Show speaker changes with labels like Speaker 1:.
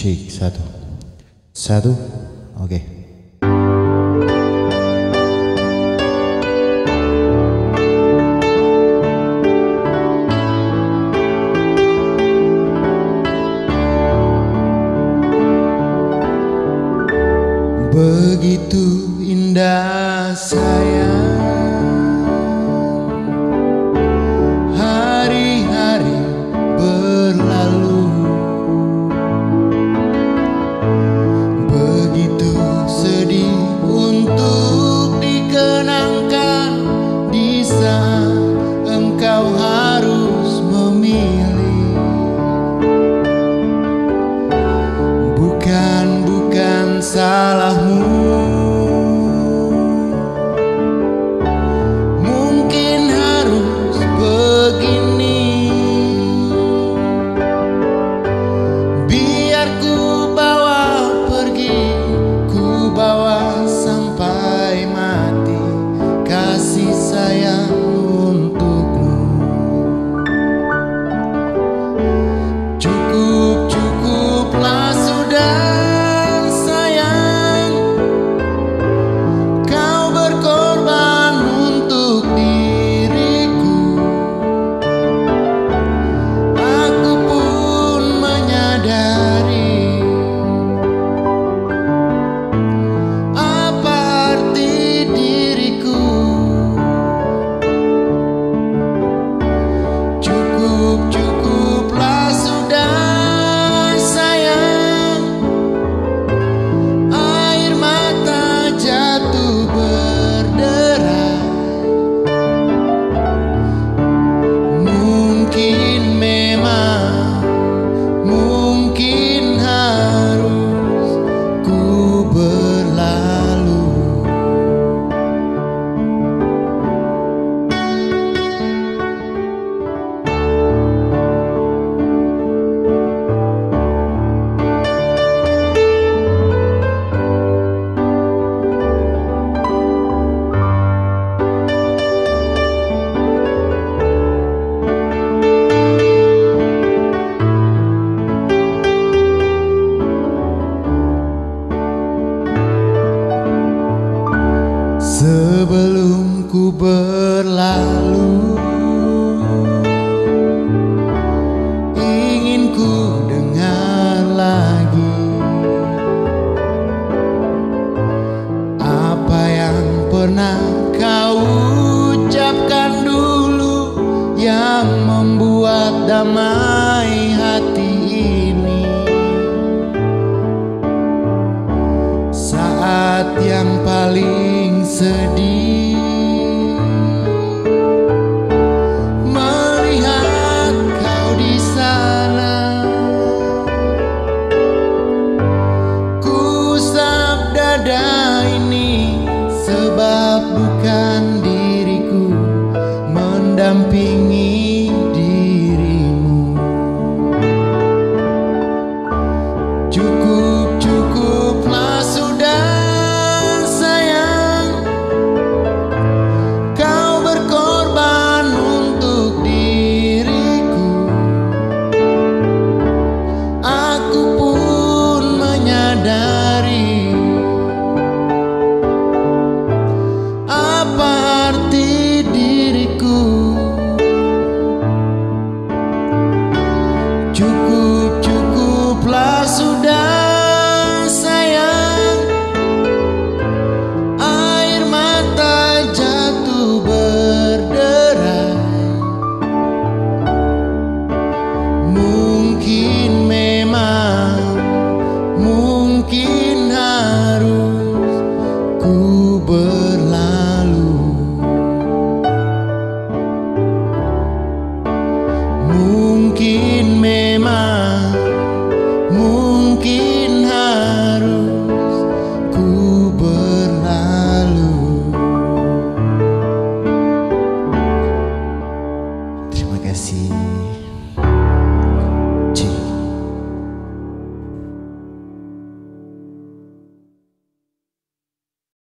Speaker 1: cik satu. Satu? Oke. Okay. Begitu indah sayang. Ku berlalu. Ingin ku dengar lagi Apa yang pernah kau ucapkan dulu Yang membuat damai? Ada ini sebab bukan me.